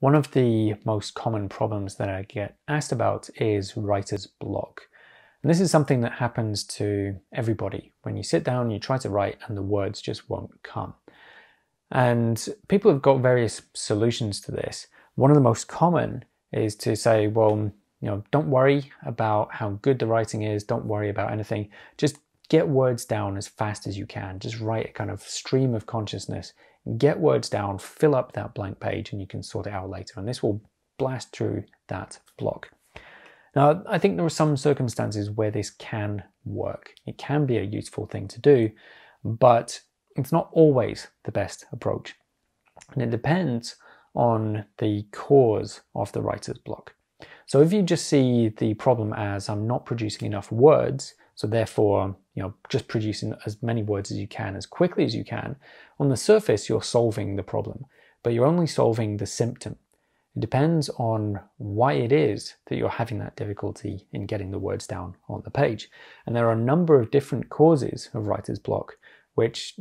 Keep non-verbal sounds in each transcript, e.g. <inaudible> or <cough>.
One of the most common problems that I get asked about is writer's block. And this is something that happens to everybody. When you sit down, you try to write, and the words just won't come. And people have got various solutions to this. One of the most common is to say, well, you know, don't worry about how good the writing is, don't worry about anything. Just get words down as fast as you can. Just write a kind of stream of consciousness. Get words down, fill up that blank page, and you can sort it out later. And this will blast through that block. Now, I think there are some circumstances where this can work. It can be a useful thing to do, but it's not always the best approach. And it depends on the cause of the writer's block. So if you just see the problem as I'm not producing enough words, so therefore, you know, just producing as many words as you can as quickly as you can, on the surface you're solving the problem, but you're only solving the symptom. It depends on why it is that you're having that difficulty in getting the words down on the page. And there are a number of different causes of writer's block which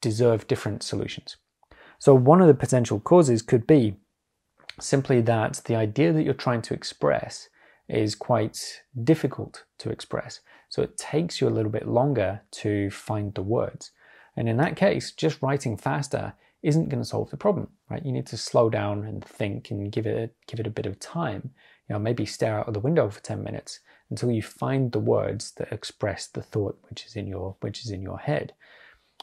deserve different solutions. So one of the potential causes could be simply that the idea that you're trying to express is quite difficult to express. So it takes you a little bit longer to find the words. And in that case, just writing faster isn't going to solve the problem, right? You need to slow down and think and give it give it a bit of time. You know, maybe stare out of the window for 10 minutes until you find the words that express the thought which is in your which is in your head.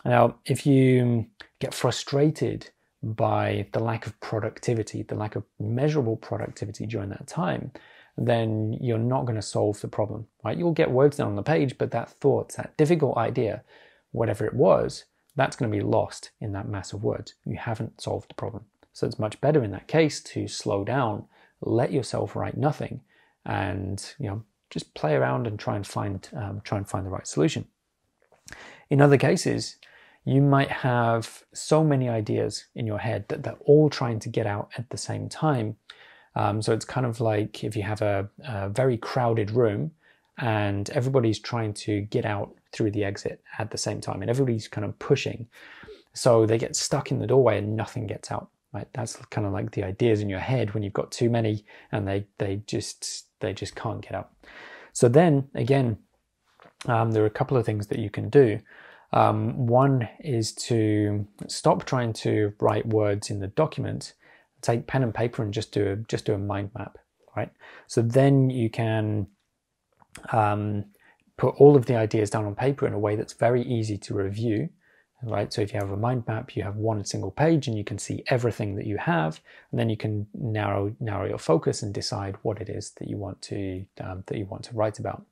Now, if you get frustrated by the lack of productivity, the lack of measurable productivity during that time, then you're not going to solve the problem, right? You'll get words down on the page, but that thought, that difficult idea, whatever it was, that's going to be lost in that mass of words. You haven't solved the problem. So it's much better in that case to slow down, let yourself write nothing, and you know just play around and try and find um, try and find the right solution. In other cases, you might have so many ideas in your head that they're all trying to get out at the same time. Um, so it's kind of like if you have a, a very crowded room and everybody's trying to get out through the exit at the same time and everybody's kind of pushing. So they get stuck in the doorway and nothing gets out. Right? That's kind of like the ideas in your head when you've got too many and they, they just they just can't get out. So then again, um, there are a couple of things that you can do. Um, one is to stop trying to write words in the document, take pen and paper and just do a, just do a mind map, right? So then you can um, put all of the ideas down on paper in a way that's very easy to review, right? So if you have a mind map, you have one single page and you can see everything that you have, and then you can narrow narrow your focus and decide what it is that you want to um, that you want to write about.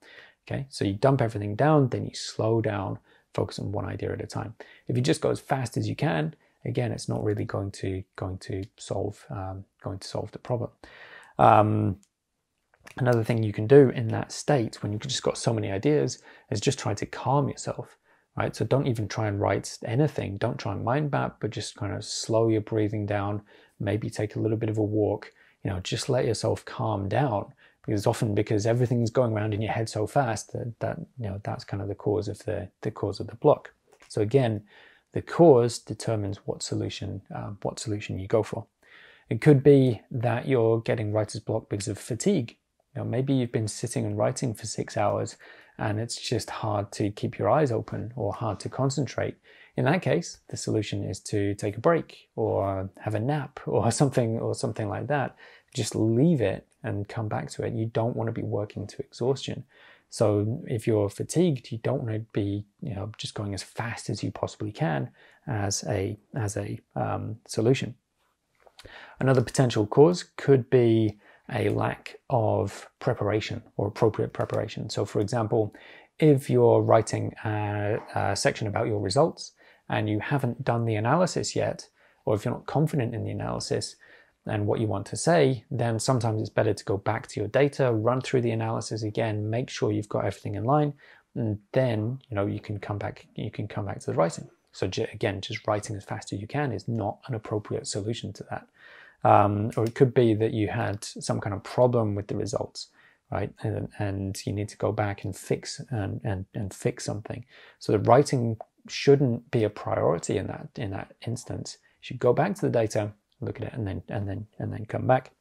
Okay, so you dump everything down, then you slow down focus on one idea at a time. If you just go as fast as you can, again, it's not really going to going to solve um, going to solve the problem. Um, another thing you can do in that state when you've just got so many ideas is just try to calm yourself. Right, so don't even try and write anything. Don't try and mind map, but just kind of slow your breathing down. Maybe take a little bit of a walk. You know, just let yourself calm down because often because everything's going around in your head so fast that, that you know that's kind of the cause of the the cause of the block so again the cause determines what solution um, what solution you go for it could be that you're getting writer's block because of fatigue you know maybe you've been sitting and writing for six hours and it's just hard to keep your eyes open or hard to concentrate in that case the solution is to take a break or have a nap <laughs> or something or something like that just leave it and come back to it. You don't want to be working to exhaustion. So if you're fatigued, you don't want to be, you know, just going as fast as you possibly can as a as a um, solution. Another potential cause could be a lack of preparation or appropriate preparation. So, for example, if you're writing a, a section about your results and you haven't done the analysis yet, or if you're not confident in the analysis, and what you want to say, then sometimes it's better to go back to your data, run through the analysis again, make sure you've got everything in line, and then you know you can come back. You can come back to the writing. So again, just writing as fast as you can is not an appropriate solution to that. Um, or it could be that you had some kind of problem with the results, right? And, and you need to go back and fix and, and, and fix something. So the writing shouldn't be a priority in that in that instance. You should go back to the data, look at it and then and then and then come back.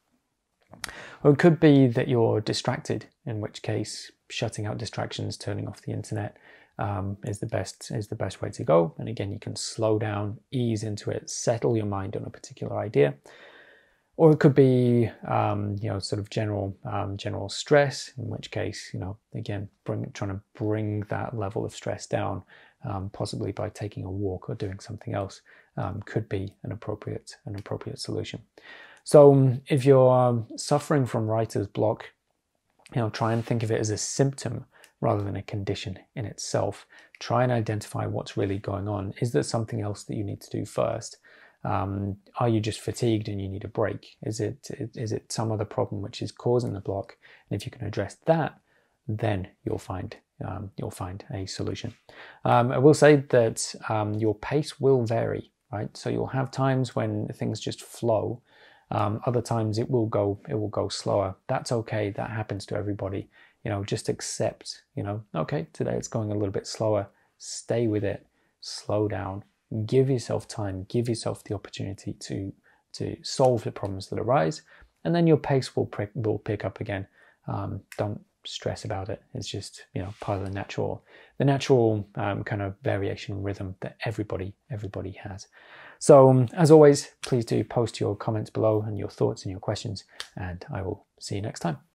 Or it could be that you're distracted, in which case shutting out distractions, turning off the internet um, is the best is the best way to go. And again, you can slow down, ease into it, settle your mind on a particular idea. Or it could be, um, you know, sort of general um, general stress. In which case, you know, again, bring, trying to bring that level of stress down, um, possibly by taking a walk or doing something else, um, could be an appropriate an appropriate solution. So um, if you're um, suffering from writer's block, you know, try and think of it as a symptom rather than a condition in itself. Try and identify what's really going on. Is there something else that you need to do first? Um, are you just fatigued and you need a break? Is it is it some other problem which is causing the block? And if you can address that, then you'll find um, you'll find a solution. Um, I will say that um, your pace will vary, right? So you'll have times when things just flow. Um, other times it will go it will go slower. That's okay. That happens to everybody. You know, just accept. You know, okay, today it's going a little bit slower. Stay with it. Slow down. Give yourself time. Give yourself the opportunity to to solve the problems that arise, and then your pace will pick, will pick up again. Um, don't stress about it. It's just you know part of the natural the natural um, kind of variation rhythm that everybody everybody has. So um, as always, please do post your comments below and your thoughts and your questions, and I will see you next time.